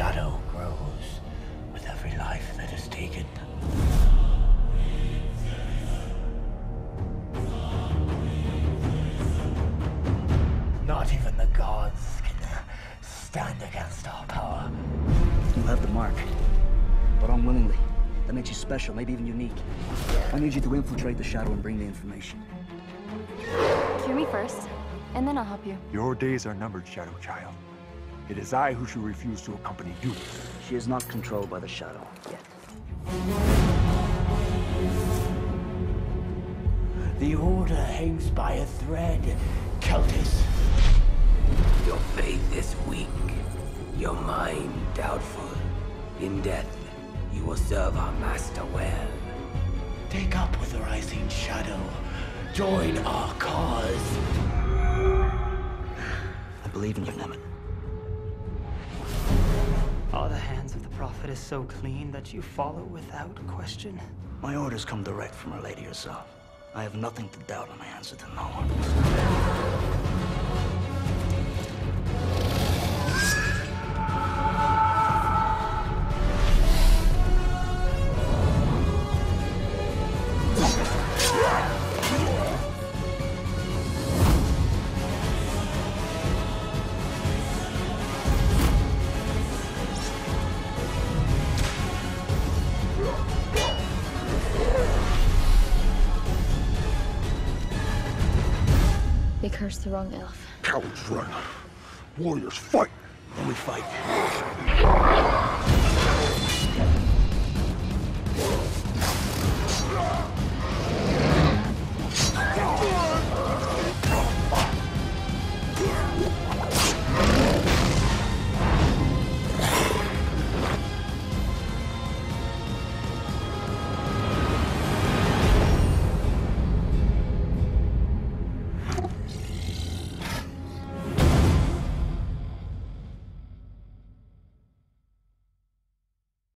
shadow grows with every life that is taken. Not even the gods can stand against our power. You have the mark, but unwillingly. That makes you special, maybe even unique. I need you to infiltrate the shadow and bring the information. Cure me first, and then I'll help you. Your days are numbered, Shadow Child. It is I who should refuse to accompany you. She is not controlled by the shadow yet. The Order hangs by a thread, Keltis. Your faith is weak, your mind doubtful. In death, you will serve our master well. Take up with the Rising Shadow. Join our cause. I believe in you, Nemyt. Prophet is so clean that you follow without question? My orders come direct from Our Lady herself. I have nothing to doubt, and I answer to no one. They cursed the wrong elf. Cowards run. Warriors fight. Then we fight.